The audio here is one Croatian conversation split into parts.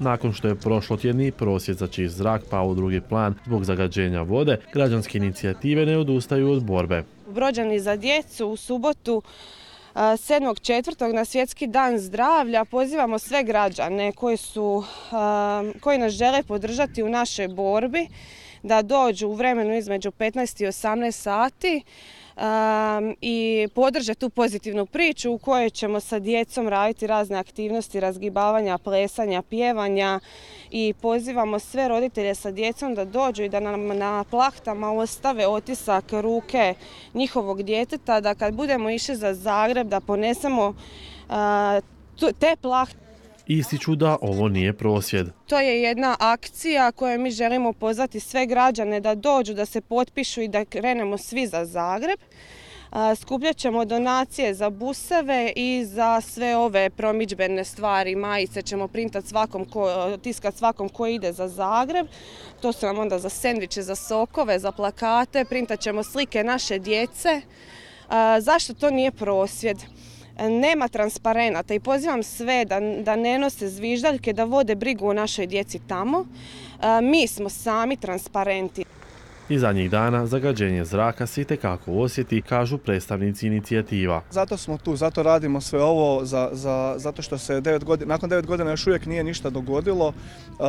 Nakon što je prošlo tjedni prosvjed za čist zrak pao u drugi plan zbog zagađenja vode, građanske inicijative ne odustaju od borbe. Brođani za djecu u subotu 7.4. na svjetski dan zdravlja pozivamo sve građane koji, su, koji nas žele podržati u našoj borbi da dođu u vremenu između 15 i 18 sati i podrže tu pozitivnu priču u kojoj ćemo sa djecom raditi razne aktivnosti, razgibavanja, plesanja, pjevanja i pozivamo sve roditelje sa djecom da dođu i da nam na plahtama ostave otisak ruke njihovog djeteta, da kad budemo išli za Zagreb da ponesemo te plahte ističu da ovo nije prosvjed. To je jedna akcija koju mi želimo pozvati sve građane da dođu, da se potpišu i da krenemo svi za Zagreb. Skupljat ćemo donacije za buseve i za sve ove promičbene stvari. Majice ćemo printat svakom ko, tiskat svakom ko ide za Zagreb. To su nam onda za sendviče, za sokove, za plakate. Printat ćemo slike naše djece. Zašto to nije prosvjed? Nema transparenata i pozivam sve da, da ne nose zviždaljke, da vode brigu o našoj djeci tamo. Mi smo sami transparenti. I zadnjih dana zagađenje zraka se itekako osjeti, kažu predstavnici inicijativa. Zato smo tu, zato radimo sve ovo, za, za, zato što se devet godina, nakon devet godina još uvijek nije ništa dogodilo. Uh,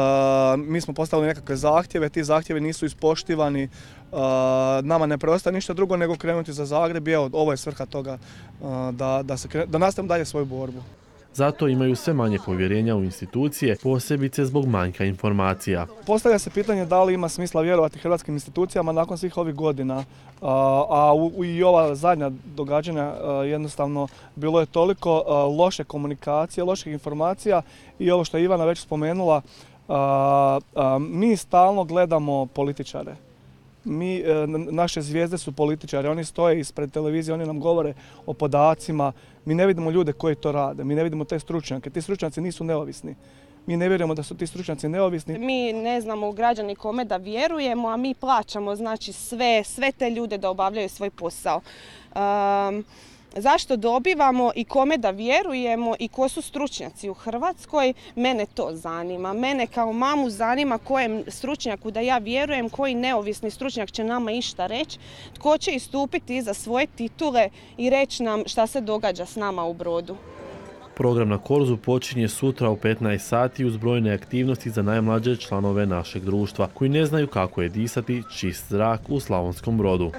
mi smo postavili nekakve zahtjeve, ti zahtjevi nisu ispoštivani. Uh, nama ne preostaje ništa drugo nego krenuti za Zagreb i evo, ovo je svrha toga uh, da, da, se, da nastavimo dalje svoju borbu. Zato imaju sve manje povjerenja u institucije, posebice zbog manjka informacija. Postavlja se pitanje da li ima smisla vjerovati hrvatskim institucijama nakon svih ovih godina, a i ova zadnja događanja jednostavno bilo je toliko loše komunikacije, loših informacija i ovo što je Ivana već spomenula, mi stalno gledamo političare mi, e, naše zvijezde su političari, oni stoje ispred televizije, oni nam govore o podacima, mi ne vidimo ljude koji to rade, mi ne vidimo te stručnjake, ti stručnjaci nisu neovisni. Mi ne vjerujemo da su ti stručnjaci neovisni. Mi ne znamo građani kome da vjerujemo, a mi plaćamo znači sve, sve te ljude da obavljaju svoj posao. Zašto dobivamo i kome da vjerujemo i ko su stručnjaci u Hrvatskoj, mene to zanima. Mene kao mamu zanima kojem stručnjaku da ja vjerujem, koji neovisni stručnjak će nama išta reći, tko će istupiti iza svoje titule i reći nam šta se događa s nama u brodu. Program na Korzu počinje sutra u 15 sati uz brojne aktivnosti za najmlađe članove našeg društva koji ne znaju kako je disati čist zrak u Slavonskom brodu.